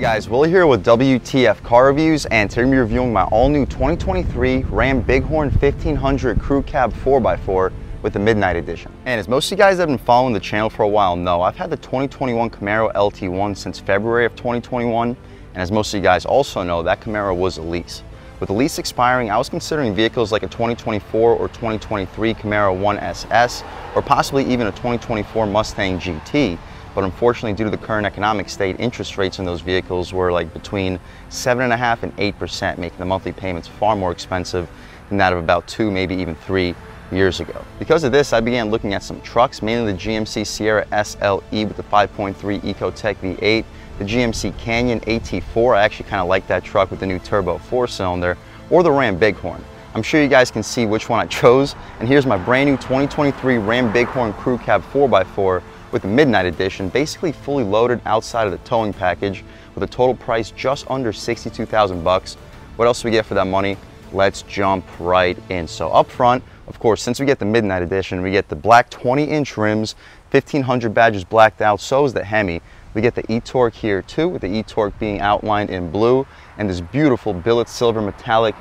Hey guys, Willie here with WTF Car Reviews and today I'm reviewing my all-new 2023 Ram Bighorn 1500 Crew Cab 4x4 with the Midnight Edition. And as most of you guys have been following the channel for a while know, I've had the 2021 Camaro LT1 since February of 2021 and as most of you guys also know, that Camaro was a lease. With the lease expiring, I was considering vehicles like a 2024 or 2023 Camaro 1SS or possibly even a 2024 Mustang GT but unfortunately, due to the current economic state, interest rates in those vehicles were like between 7.5 and 8%, making the monthly payments far more expensive than that of about two, maybe even three years ago. Because of this, I began looking at some trucks, mainly the GMC Sierra SLE with the 5.3 Ecotec V8, the GMC Canyon AT4, I actually kind of like that truck with the new turbo four cylinder, or the Ram Bighorn. I'm sure you guys can see which one I chose, and here's my brand new 2023 Ram Bighorn Crew Cab 4x4 with the Midnight Edition, basically fully loaded outside of the towing package with a total price just under 62,000 bucks. What else do we get for that money? Let's jump right in. So up front, of course, since we get the Midnight Edition, we get the black 20 inch rims, 1500 badges blacked out, so is the Hemi. We get the e-torque here too, with the e-torque being outlined in blue, and this beautiful billet silver metallic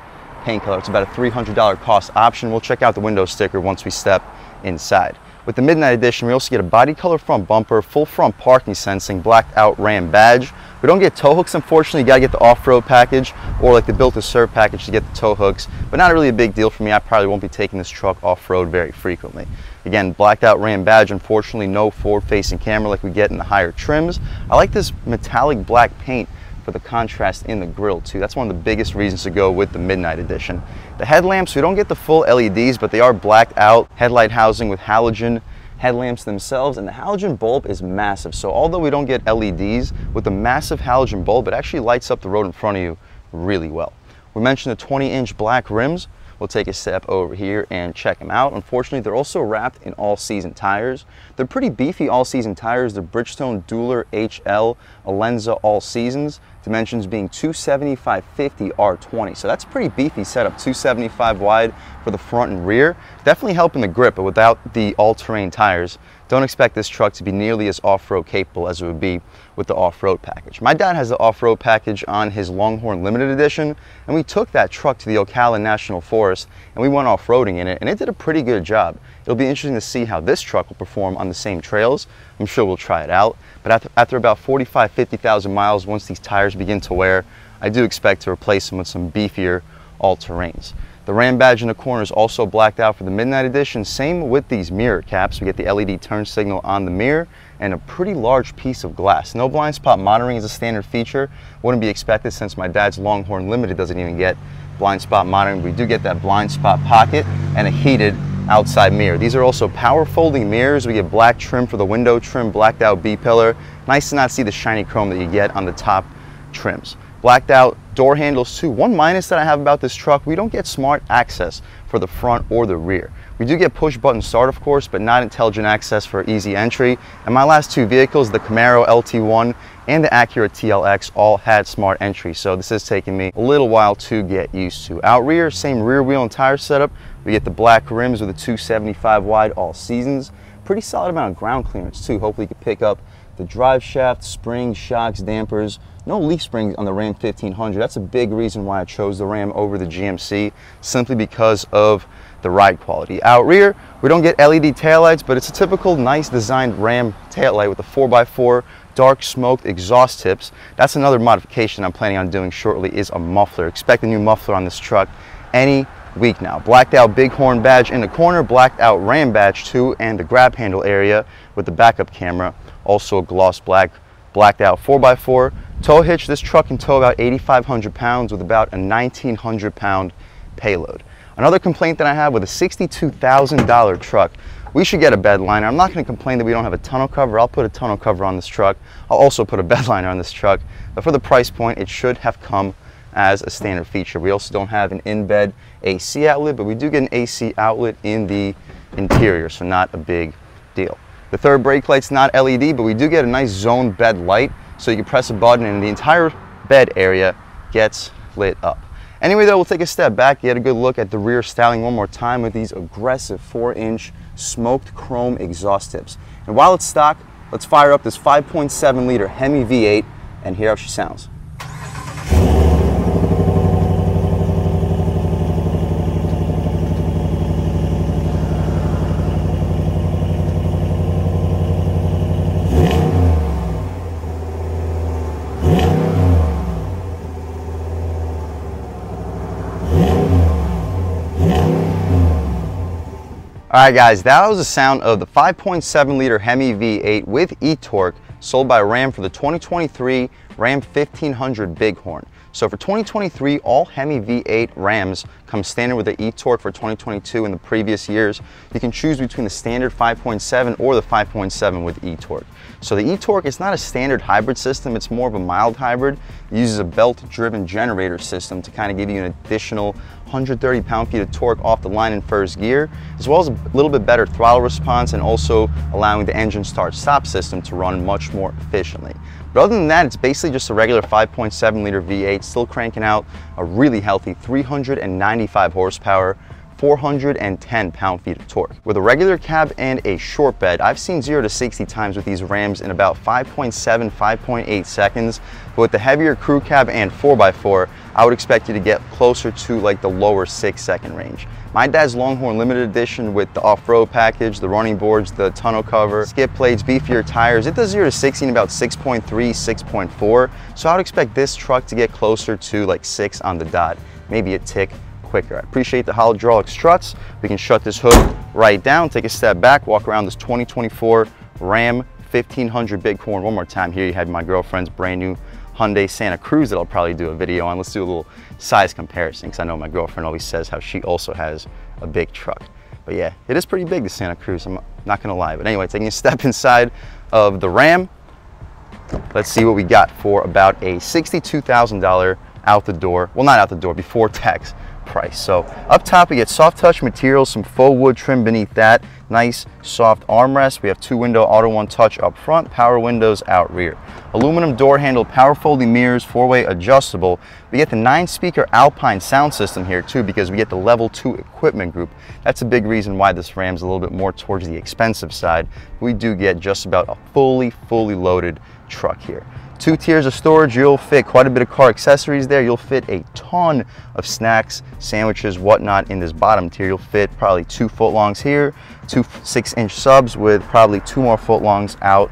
paint color. It's about a $300 cost option. We'll check out the window sticker once we step inside. With the Midnight Edition, we also get a body color front bumper, full front parking sensing, blacked out Ram badge. We don't get tow hooks, unfortunately. You gotta get the off-road package or like the built to serve package to get the tow hooks, but not really a big deal for me. I probably won't be taking this truck off-road very frequently. Again, blacked out Ram badge, unfortunately no forward-facing camera like we get in the higher trims. I like this metallic black paint for the contrast in the grille too. That's one of the biggest reasons to go with the Midnight Edition. The headlamps, we don't get the full LEDs, but they are blacked out headlight housing with halogen headlamps themselves and the halogen bulb is massive. So although we don't get LEDs with the massive halogen bulb, it actually lights up the road in front of you really well. We mentioned the 20 inch black rims. We'll take a step over here and check them out. Unfortunately, they're also wrapped in all-season tires. They're pretty beefy all-season tires. They're Bridgestone Dueler HL Alenza All Seasons. Dimensions being 275 50 R20. So that's pretty beefy setup, 275 wide for the front and rear. Definitely helping the grip, but without the all-terrain tires, don't expect this truck to be nearly as off-road capable as it would be with the off-road package. My dad has the off-road package on his Longhorn Limited Edition, and we took that truck to the Ocala National Forest, and we went off-roading in it, and it did a pretty good job. It'll be interesting to see how this truck will perform on the same trails. I'm sure we'll try it out, but after, after about 45, 50,000 miles, once these tires begin to wear, I do expect to replace them with some beefier all-terrains. The Ram badge in the corner is also blacked out for the Midnight Edition. Same with these mirror caps. We get the LED turn signal on the mirror and a pretty large piece of glass. No blind spot monitoring is a standard feature. Wouldn't be expected since my dad's Longhorn Limited doesn't even get blind spot monitoring. We do get that blind spot pocket and a heated outside mirror. These are also power folding mirrors. We get black trim for the window trim, blacked out B-pillar. Nice to not see the shiny chrome that you get on the top trims blacked out door handles too. One minus that I have about this truck, we don't get smart access for the front or the rear. We do get push button start of course, but not intelligent access for easy entry. And my last two vehicles, the Camaro LT1 and the Acura TLX all had smart entry. So this is taking me a little while to get used to. Out rear, same rear wheel and tire setup. We get the black rims with a 275 wide all seasons. Pretty solid amount of ground clearance too. Hopefully you can pick up the drive shaft, springs, shocks, dampers, no leaf springs on the Ram 1500. That's a big reason why I chose the Ram over the GMC, simply because of the ride quality. Out rear, we don't get LED taillights, but it's a typical nice designed Ram taillight with a 4x4 dark smoked exhaust tips. That's another modification I'm planning on doing shortly is a muffler. Expect a new muffler on this truck any week now. Blacked out bighorn badge in the corner, blacked out Ram badge too, and the grab handle area with the backup camera also a gloss black, blacked out 4x4. Tow hitch, this truck can tow about 8,500 pounds with about a 1,900 pound payload. Another complaint that I have with a $62,000 truck, we should get a bed liner. I'm not gonna complain that we don't have a tonneau cover. I'll put a tonneau cover on this truck. I'll also put a bed liner on this truck. But for the price point, it should have come as a standard feature. We also don't have an in-bed AC outlet, but we do get an AC outlet in the interior, so not a big deal. The third brake light's not LED, but we do get a nice zone bed light. So you can press a button and the entire bed area gets lit up. Anyway though, we'll take a step back, get a good look at the rear styling one more time with these aggressive 4-inch smoked chrome exhaust tips. And while it's stock, let's fire up this 5.7 liter Hemi V8 and hear how she sounds. Right guys, that was the sound of the 5.7 liter Hemi V8 with e-torque sold by Ram for the 2023 Ram 1500 Bighorn. So for 2023, all Hemi V8 Rams come standard with the e-torque for 2022 and the previous years. You can choose between the standard 5.7 or the 5.7 with e-torque. So the e-torque is not a standard hybrid system, it's more of a mild hybrid. It uses a belt-driven generator system to kind of give you an additional 130 pound-feet of torque off the line in first gear, as well as a little bit better throttle response and also allowing the engine start-stop system to run much more efficiently. But other than that, it's basically just a regular 5.7 liter V8, still cranking out a really healthy 395 horsepower, 410 pound-feet of torque. With a regular cab and a short bed, I've seen 0 to 60 times with these Rams in about 5.7, 5.8 seconds. But with the heavier crew cab and 4x4, I would expect you to get closer to like the lower 6 second range. My dad's Longhorn Limited Edition with the off-road package, the running boards, the tonneau cover, skid plates, beefier tires, it does 0 to 60 in about 6.3, 6.4. So I would expect this truck to get closer to like 6 on the dot, maybe a tick quicker. I appreciate the hydraulic struts. We can shut this hood right down, take a step back, walk around this 2024 Ram 1500 Bighorn. One more time here, you have my girlfriend's brand new Hyundai Santa Cruz that I'll probably do a video on. Let's do a little size comparison because I know my girlfriend always says how she also has a big truck. But yeah, it is pretty big, the Santa Cruz, I'm not gonna lie. But anyway, taking a step inside of the Ram, let's see what we got for about a $62,000 out the door, well not out the door, before tax price. So up top we get soft touch materials, some faux wood trim beneath that, nice soft armrest. We have two window auto one touch up front, power windows out rear. Aluminum door handle, power folding mirrors, four-way adjustable. We get the nine speaker Alpine sound system here too because we get the level two equipment group. That's a big reason why this Ram's a little bit more towards the expensive side. We do get just about a fully, fully loaded truck here. Two tiers of storage, you'll fit quite a bit of car accessories there. You'll fit a ton of snacks, sandwiches, whatnot in this bottom tier. You'll fit probably two footlongs here, two six inch subs with probably two more footlongs out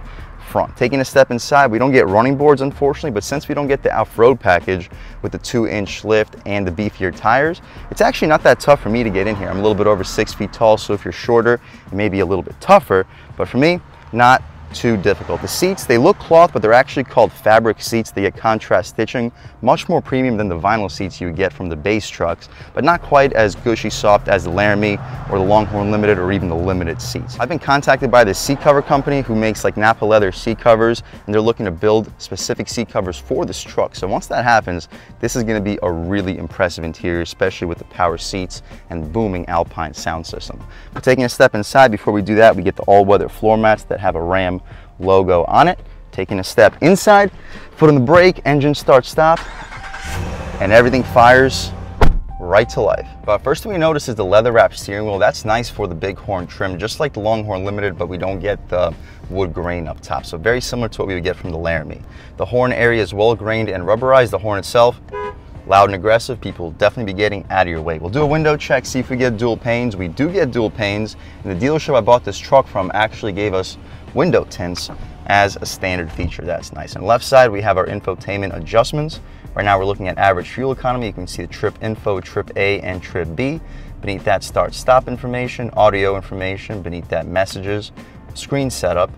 front. Taking a step inside, we don't get running boards unfortunately, but since we don't get the off-road package with the two inch lift and the beefier tires, it's actually not that tough for me to get in here. I'm a little bit over six feet tall, so if you're shorter, it may be a little bit tougher, but for me, not too difficult. The seats, they look cloth, but they're actually called fabric seats. They get contrast stitching, much more premium than the vinyl seats you get from the base trucks, but not quite as gushy soft as the Laramie or the Longhorn Limited or even the Limited seats. I've been contacted by the seat cover company who makes like Nappa leather seat covers, and they're looking to build specific seat covers for this truck. So once that happens, this is gonna be a really impressive interior, especially with the power seats and booming Alpine sound system. But taking a step inside, before we do that, we get the all-weather floor mats that have a Ram logo on it. Taking a step inside, foot on the brake, engine start stop, and everything fires right to life. But first thing we notice is the leather wrapped steering wheel. That's nice for the Bighorn trim, just like the Longhorn Limited, but we don't get the wood grain up top. So very similar to what we would get from the Laramie. The horn area is well grained and rubberized. The horn itself, loud and aggressive, people will definitely be getting out of your way. We'll do a window check, see if we get dual panes. We do get dual panes. And the dealership I bought this truck from actually gave us window tints as a standard feature. That's nice. And left side, we have our infotainment adjustments. Right now, we're looking at average fuel economy. You can see the trip info, trip A, and trip B. Beneath that, start stop information, audio information. Beneath that, messages, screen setup,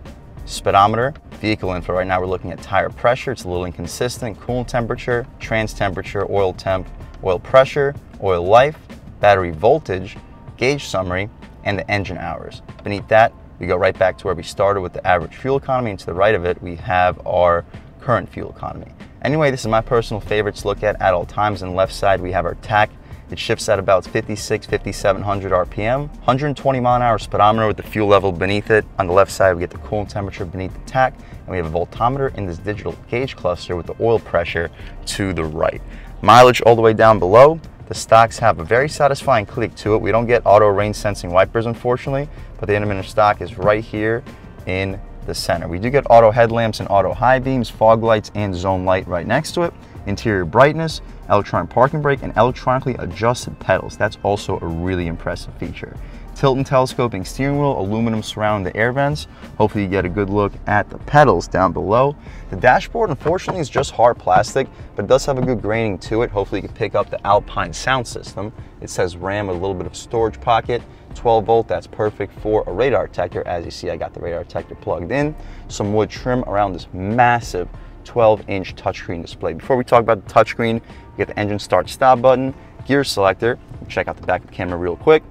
speedometer, vehicle info. Right now, we're looking at tire pressure. It's a little inconsistent. Coolant temperature, trans temperature, oil temp, oil pressure, oil life, battery voltage, gauge summary, and the engine hours. Beneath that, we go right back to where we started with the average fuel economy, and to the right of it, we have our current fuel economy. Anyway, this is my personal favorite to look at at all times. On the left side, we have our tach. It shifts at about 56, 5700 RPM, 120 mile an hour speedometer with the fuel level beneath it. On the left side, we get the coolant temperature beneath the tach, and we have a voltometer in this digital gauge cluster with the oil pressure to the right. Mileage all the way down below. The stocks have a very satisfying click to it. We don't get auto rain sensing wipers, unfortunately, but the Intermittent stock is right here in the center. We do get auto headlamps and auto high beams, fog lights, and zone light right next to it. Interior brightness, electronic parking brake, and electronically adjusted pedals. That's also a really impressive feature. Tilt and telescoping steering wheel, aluminum surrounding the air vents. Hopefully you get a good look at the pedals down below. The dashboard, unfortunately, is just hard plastic, but it does have a good graining to it. Hopefully you can pick up the Alpine sound system. It says RAM with a little bit of storage pocket. 12 volt, that's perfect for a radar detector. As you see, I got the radar detector plugged in. Some wood trim around this massive 12 inch touchscreen display. Before we talk about the touchscreen, we get the engine start stop button, gear selector. Check out the back of the camera real quick.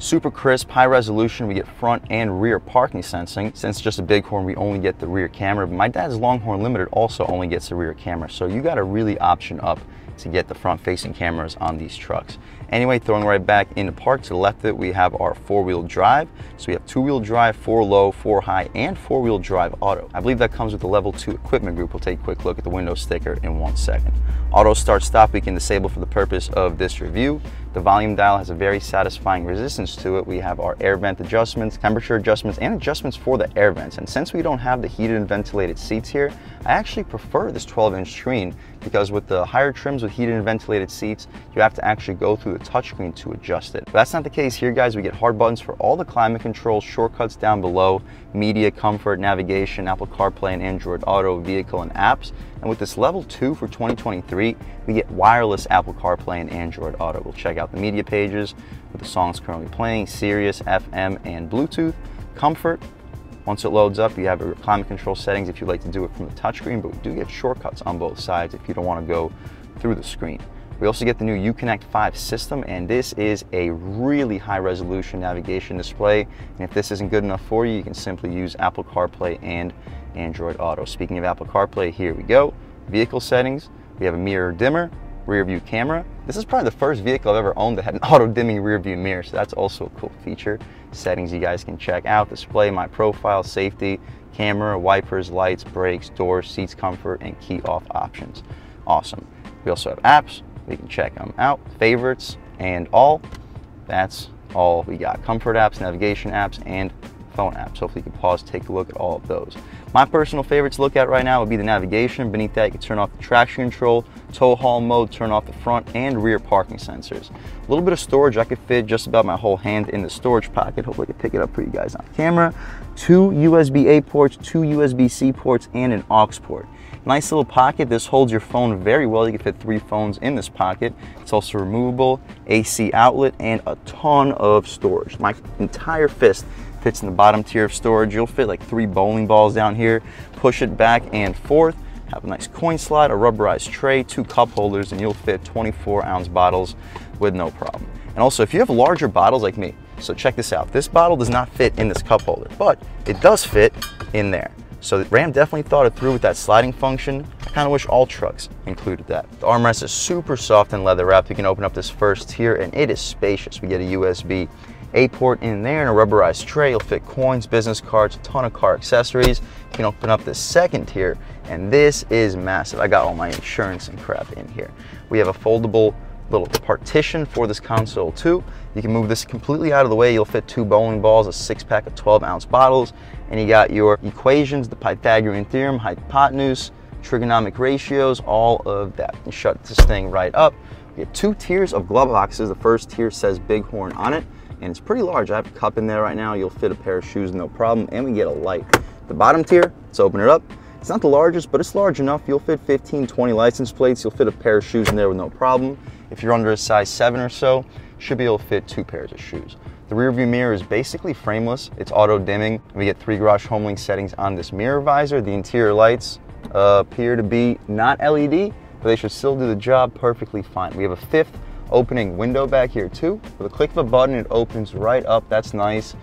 Super crisp, high resolution, we get front and rear parking sensing. Since just a Bighorn, we only get the rear camera. But my dad's Longhorn Limited also only gets the rear camera. So you got to really option up to get the front facing cameras on these trucks. Anyway, throwing right back into park to the left of it, we have our four wheel drive. So we have two wheel drive, four low, four high, and four wheel drive auto. I believe that comes with the level two equipment group. We'll take a quick look at the window sticker in one second. Auto start stop we can disable for the purpose of this review. The volume dial has a very satisfying resistance to it. We have our air vent adjustments, temperature adjustments, and adjustments for the air vents. And since we don't have the heated and ventilated seats here, I actually prefer this 12 inch screen because with the higher trims with heated and ventilated seats, you have to actually go through the touchscreen to adjust it. But that's not the case here, guys. We get hard buttons for all the climate controls, shortcuts down below, media, comfort, navigation, Apple CarPlay and Android Auto, vehicle, and apps. And with this level two for 2023, we get wireless Apple CarPlay and Android Auto. We'll check out the media pages with the songs currently playing, Sirius, FM, and Bluetooth. Comfort, once it loads up, you have your climate control settings if you'd like to do it from the touchscreen, but we do get shortcuts on both sides if you don't want to go through the screen. We also get the new Uconnect 5 system, and this is a really high resolution navigation display. And if this isn't good enough for you, you can simply use Apple CarPlay and Android Auto. Speaking of Apple CarPlay, here we go. Vehicle settings, we have a mirror dimmer, rear view camera. This is probably the first vehicle I've ever owned that had an auto dimming rear view mirror, so that's also a cool feature. Settings you guys can check out, display, my profile, safety, camera, wipers, lights, brakes, doors, seats comfort, and key off options. Awesome. We also have apps, we can check them out, favorites, and all. That's all we got. Comfort apps, navigation apps, and phone apps. Hopefully you can pause, take a look at all of those. My personal favorite to look at right now would be the navigation. Beneath that, you can turn off the traction control, tow haul mode, turn off the front and rear parking sensors. A little bit of storage, I could fit just about my whole hand in the storage pocket. Hopefully I can pick it up for you guys on camera. Two USB-A ports, two USB-C ports, and an aux port. Nice little pocket. This holds your phone very well. You can fit three phones in this pocket. It's also removable, AC outlet, and a ton of storage. My entire fist fits in the bottom tier of storage. You'll fit like three bowling balls down here, push it back and forth, have a nice coin slot, a rubberized tray, two cup holders, and you'll fit 24 ounce bottles with no problem. And also, if you have larger bottles like me, so check this out. This bottle does not fit in this cup holder, but it does fit in there. So Ram definitely thought it through with that sliding function. I kind of wish all trucks included that. The armrest is super soft and leather wrapped. You can open up this first tier and it is spacious. We get a USB a port in there and a rubberized tray. You'll fit coins, business cards, a ton of car accessories. You can open up the second tier and this is massive. I got all my insurance and crap in here. We have a foldable little partition for this console too. You can move this completely out of the way. You'll fit two bowling balls, a six pack of 12 ounce bottles, and you got your equations, the Pythagorean theorem, hypotenuse, trigonomic ratios, all of that. You shut this thing right up. You get two tiers of glove boxes. The first tier says Bighorn on it and it's pretty large. I have a cup in there right now. You'll fit a pair of shoes, no problem. And we get a light. The bottom tier, let's open it up. It's not the largest, but it's large enough. You'll fit 15, 20 license plates. You'll fit a pair of shoes in there with no problem. If you're under a size seven or so, should be able to fit two pairs of shoes. The rear view mirror is basically frameless. It's auto dimming. We get three garage HomeLink settings on this mirror visor. The interior lights uh, appear to be not LED, but they should still do the job perfectly fine. We have a fifth opening window back here too. With a click of a button, it opens right up. That's nice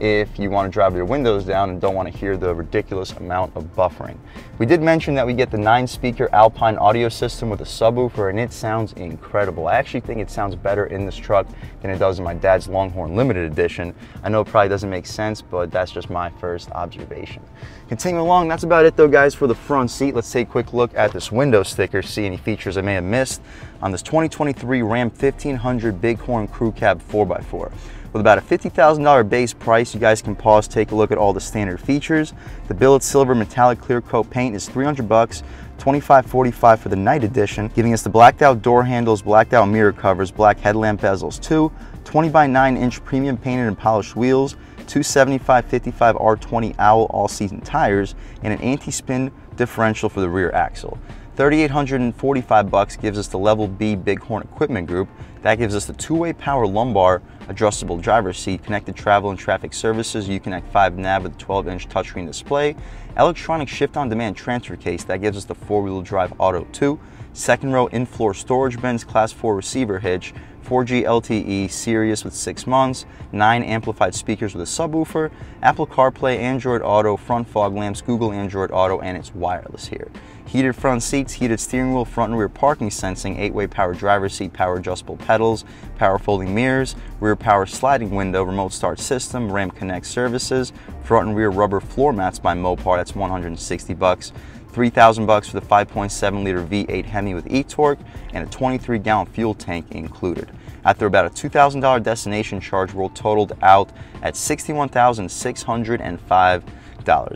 if you want to drive your windows down and don't want to hear the ridiculous amount of buffering. We did mention that we get the nine speaker Alpine audio system with a subwoofer and it sounds incredible. I actually think it sounds better in this truck than it does in my dad's Longhorn Limited Edition. I know it probably doesn't make sense, but that's just my first observation. Continuing along, that's about it though guys for the front seat. Let's take a quick look at this window sticker, see any features I may have missed on this 2023 Ram 1500 Bighorn Crew Cab 4x4. With about a $50,000 base price, you guys can pause, take a look at all the standard features. The billet silver metallic clear coat paint is 300 bucks. 2545 for the night edition, giving us the blacked out door handles, blacked out mirror covers, black headlamp bezels too, 20 by 9 inch premium painted and polished wheels, 275 55 R20 Owl all season tires, and an anti-spin differential for the rear axle. 3845 bucks gives us the level B Bighorn equipment group. That gives us the two-way power lumbar, adjustable driver's seat, connected travel and traffic services, Uconnect 5 nav with 12-inch touchscreen display, electronic shift-on-demand transfer case. That gives us the four-wheel drive Auto 2, second row in-floor storage bins, class 4 receiver hitch, 4G LTE, Sirius with six months, nine amplified speakers with a subwoofer, Apple CarPlay, Android Auto, front fog lamps, Google Android Auto, and it's wireless here. Heated front seats, heated steering wheel, front and rear parking sensing, 8-way power driver seat, power adjustable pedals, power folding mirrors, rear power sliding window, remote start system, Ram Connect services, front and rear rubber floor mats by Mopar, that's 160 bucks. 3,000 bucks for the 5.7 liter V8 Hemi with e-torque and a 23 gallon fuel tank included. After about a $2,000 destination charge, we're totaled out at $61,605.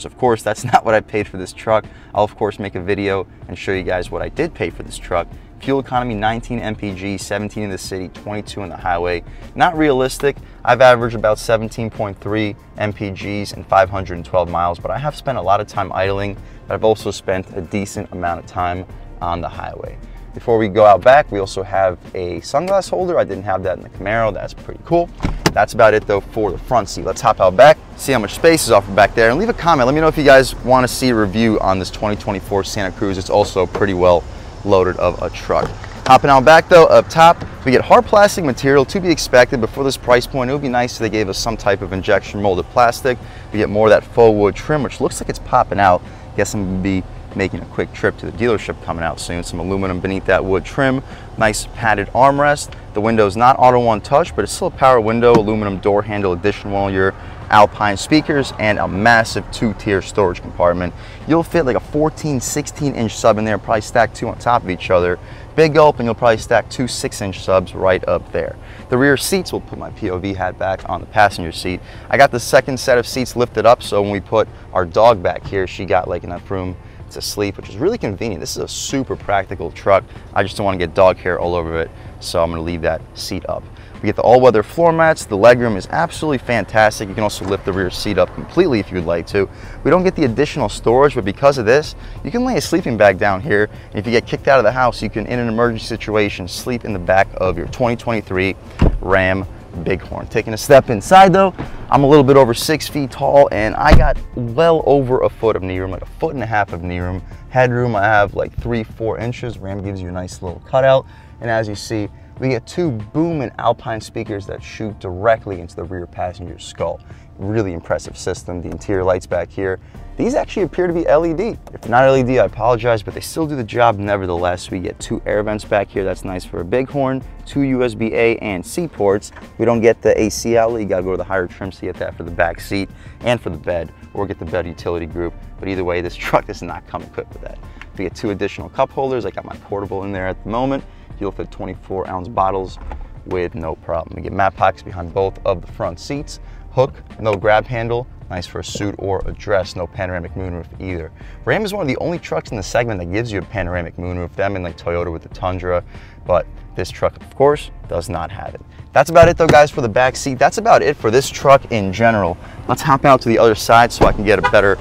Of course, that's not what I paid for this truck. I'll of course make a video and show you guys what I did pay for this truck. Fuel economy 19 mpg, 17 in the city, 22 in the highway. Not realistic. I've averaged about 17.3 mpgs and 512 miles, but I have spent a lot of time idling, but I've also spent a decent amount of time on the highway. Before we go out back, we also have a sunglass holder. I didn't have that in the Camaro. That's pretty cool. That's about it though for the front seat. Let's hop out back, see how much space is offered back there, and leave a comment. Let me know if you guys want to see a review on this 2024 Santa Cruz. It's also pretty well loaded of a truck. Hopping out back though, up top, we get hard plastic material to be expected, but for this price point, it would be nice if they gave us some type of injection molded plastic. We get more of that faux wood trim, which looks like it's popping out. Guess I'm gonna be making a quick trip to the dealership coming out soon. Some aluminum beneath that wood trim, nice padded armrest. The window is not auto one touch, but it's still a power window, aluminum door handle, additional your Alpine speakers, and a massive two-tier storage compartment. You'll fit like a 14, 16 inch sub in there, probably stack two on top of each other. Big gulp, and you'll probably stack two six inch subs right up there. The rear seats, will put my POV hat back on the passenger seat. I got the second set of seats lifted up, so when we put our dog back here, she got like enough room to sleep, which is really convenient. This is a super practical truck. I just don't want to get dog hair all over it, so I'm going to leave that seat up. We get the all-weather floor mats. The legroom is absolutely fantastic. You can also lift the rear seat up completely if you would like to. We don't get the additional storage, but because of this, you can lay a sleeping bag down here. And if you get kicked out of the house, you can, in an emergency situation, sleep in the back of your 2023 Ram Bighorn. Taking a step inside though, I'm a little bit over six feet tall and I got well over a foot of knee room, like a foot and a half of knee room. Headroom, I have like three, four inches. Ram gives you a nice little cutout. And as you see, we get two boom Alpine speakers that shoot directly into the rear passenger's skull. Really impressive system. The interior lights back here. These actually appear to be LED. If not LED, I apologize, but they still do the job nevertheless. We get two air vents back here. That's nice for a Bighorn, two USB A and C ports. We don't get the AC outlet. You gotta go to the higher trim to get that for the back seat and for the bed, or get the bed utility group. But either way, this truck does not come equipped with that. We get two additional cup holders. I got my portable in there at the moment. You'll fit 24 ounce bottles with no problem. We get map pockets behind both of the front seats, hook, no grab handle, nice for a suit or a dress, no panoramic moonroof either. Ram is one of the only trucks in the segment that gives you a panoramic moonroof, them and like Toyota with the Tundra, but this truck, of course, does not have it. That's about it though, guys, for the back seat. That's about it for this truck in general. Let's hop out to the other side so I can get a better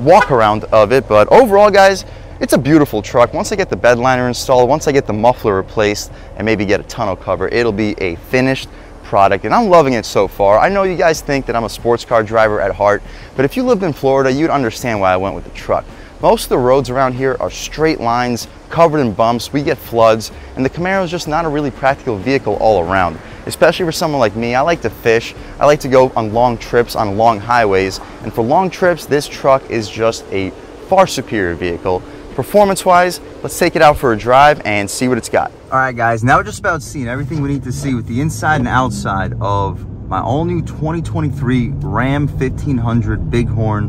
walk around of it. But overall, guys, it's a beautiful truck. Once I get the bed liner installed, once I get the muffler replaced and maybe get a tonneau cover, it'll be a finished product and I'm loving it so far. I know you guys think that I'm a sports car driver at heart, but if you lived in Florida, you'd understand why I went with the truck. Most of the roads around here are straight lines, covered in bumps, we get floods, and the Camaro is just not a really practical vehicle all around. Especially for someone like me, I like to fish, I like to go on long trips on long highways, and for long trips, this truck is just a far superior vehicle. Performance-wise, let's take it out for a drive and see what it's got. All right, guys, now we're just about seeing everything we need to see with the inside and outside of my all-new 2023 Ram 1500 Bighorn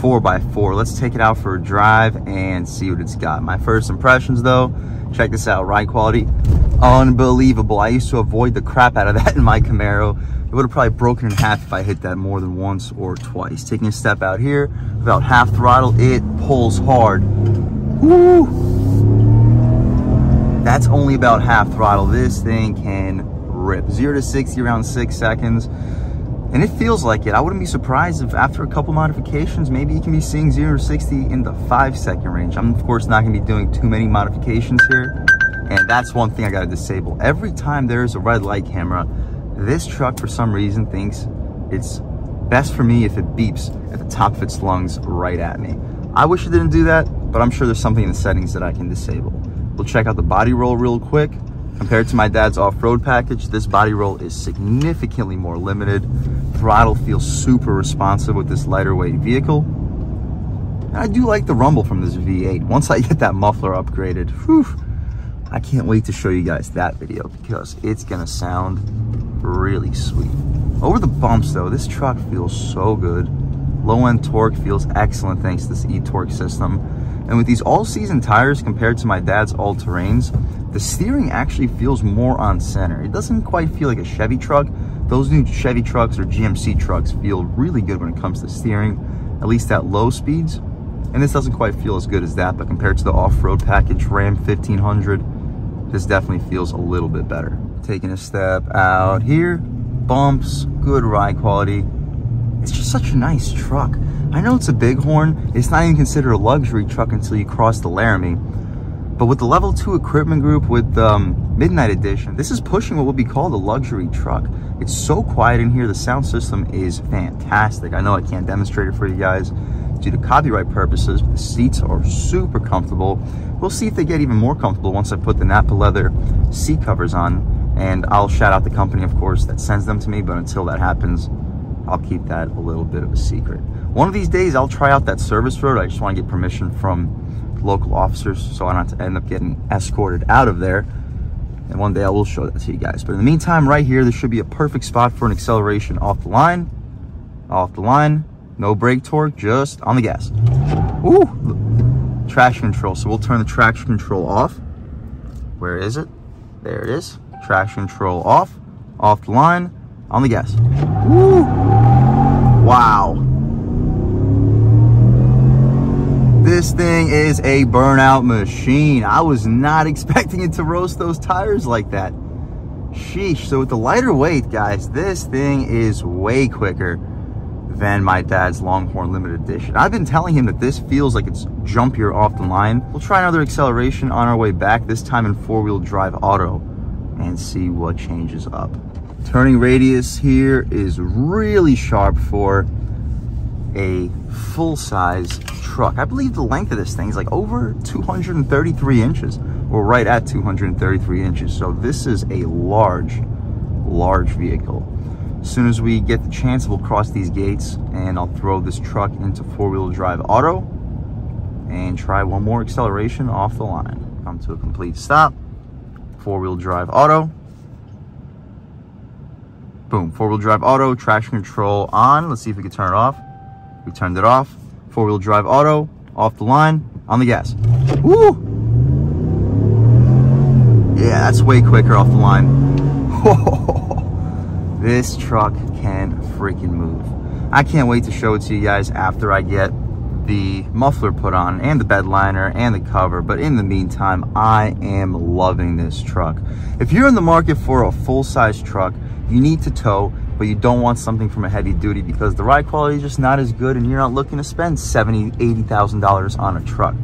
4x4. Let's take it out for a drive and see what it's got. My first impressions, though, check this out, ride quality, unbelievable. I used to avoid the crap out of that in my Camaro It would have probably broken in half if I hit that more than once or twice. Taking a step out here, about half throttle, it pulls hard. Woo! That's only about half throttle. This thing can rip. Zero to 60 around six seconds. And it feels like it. I wouldn't be surprised if after a couple modifications, maybe you can be seeing 0 to 60 in the 5 second range. I'm, of course, not going to be doing too many modifications here. And that's one thing I got to disable. Every time there's a red light camera, this truck, for some reason, thinks it's best for me if it beeps at the top of its lungs right at me. I wish it didn't do that, but I'm sure there's something in the settings that I can disable. We'll check out the body roll real quick. Compared to my dad's off-road package, this body roll is significantly more limited. Throttle feels super responsive with this lighter weight vehicle. And I do like the rumble from this V8. Once I get that muffler upgraded, whew, I can't wait to show you guys that video because it's gonna sound really sweet. Over the bumps though, this truck feels so good. Low end torque feels excellent thanks to this e-torque system. And with these all-season tires compared to my dad's all-terrains, the steering actually feels more on center. It doesn't quite feel like a Chevy truck. Those new Chevy trucks or GMC trucks feel really good when it comes to steering, at least at low speeds. And this doesn't quite feel as good as that, but compared to the off-road package Ram 1500, this definitely feels a little bit better. Taking a step out here, bumps, good ride quality. It's just such a nice truck. I know it's a Bighorn. It's not even considered a luxury truck until you cross the Laramie. But with the level two equipment group with um, Midnight Edition, this is pushing what would be called a luxury truck. It's so quiet in here. The sound system is fantastic. I know I can't demonstrate it for you guys due to copyright purposes. The seats are super comfortable. We'll see if they get even more comfortable once I put the Nappa leather seat covers on. And I'll shout out the company, of course, that sends them to me. But until that happens, I'll keep that a little bit of a secret. One of these days, I'll try out that service road. I just want to get permission from local officers so I don't end up getting escorted out of there. And one day I will show that to you guys. But in the meantime, right here, this should be a perfect spot for an acceleration off the line. Off the line. No brake torque, just on the gas. Ooh, traction control. So we'll turn the traction control off. Where is it? There it is. Traction control off. Off the line. On the gas. Woo! Wow. This thing is a burnout machine. I was not expecting it to roast those tires like that. Sheesh. So with the lighter weight, guys, this thing is way quicker than my dad's Longhorn Limited Edition. I've been telling him that this feels like it's jumpier off the line. We'll try another acceleration on our way back, this time in four-wheel drive auto, and see what changes up. Turning radius here is really sharp for a full-size truck. I believe the length of this thing is like over 233 inches, or right at 233 inches. So this is a large, large vehicle. As soon as we get the chance, we'll cross these gates and I'll throw this truck into four-wheel drive auto and try one more acceleration off the line. Come to a complete stop. Four-wheel drive auto. Boom, four-wheel drive auto, traction control on. Let's see if we can turn it off. We turned it off. Four-wheel drive auto, off the line, on the gas. Woo! Yeah, that's way quicker off the line. this truck can freaking move. I can't wait to show it to you guys after I get the muffler put on and the bed liner and the cover. But in the meantime, I am loving this truck. If you're in the market for a full-size truck, you need to tow, but you don't want something from a heavy duty because the ride quality is just not as good and you're not looking to spend $70,000, $80,000 on a truck.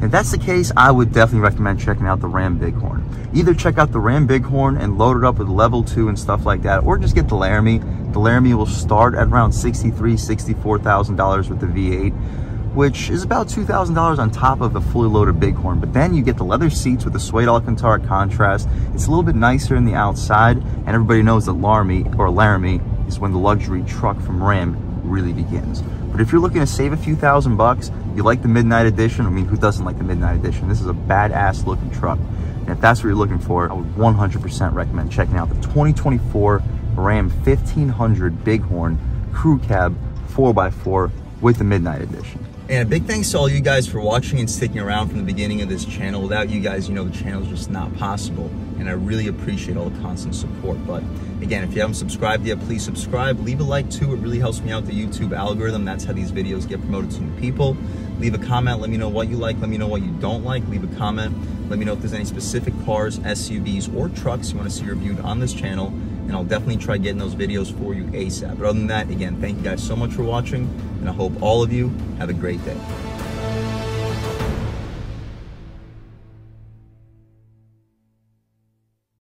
If that's the case, I would definitely recommend checking out the Ram Bighorn. Either check out the Ram Bighorn and load it up with level two and stuff like that, or just get the Laramie. The Laramie will start at around $63,000, $64,000 with the V8 which is about $2,000 on top of the fully loaded Bighorn. But then you get the leather seats with the suede Alcantara contrast. It's a little bit nicer in the outside, and everybody knows that Laramie, or Laramie, is when the luxury truck from Ram really begins. But if you're looking to save a few thousand bucks, you like the Midnight Edition, I mean, who doesn't like the Midnight Edition? This is a badass looking truck. And if that's what you're looking for, I would 100% recommend checking out the 2024 Ram 1500 Bighorn Crew Cab 4x4 with the Midnight Edition. And a big thanks to all you guys for watching and sticking around from the beginning of this channel. Without you guys, you know, the channel is just not possible. And I really appreciate all the constant support. But again, if you haven't subscribed yet, please subscribe. Leave a like too. It really helps me out the YouTube algorithm. That's how these videos get promoted to new people. Leave a comment. Let me know what you like. Let me know what you don't like. Leave a comment. Let me know if there's any specific cars, SUVs, or trucks you want to see reviewed on this channel. And I'll definitely try getting those videos for you ASAP. But other than that, again, thank you guys so much for watching. And I hope all of you have a great day.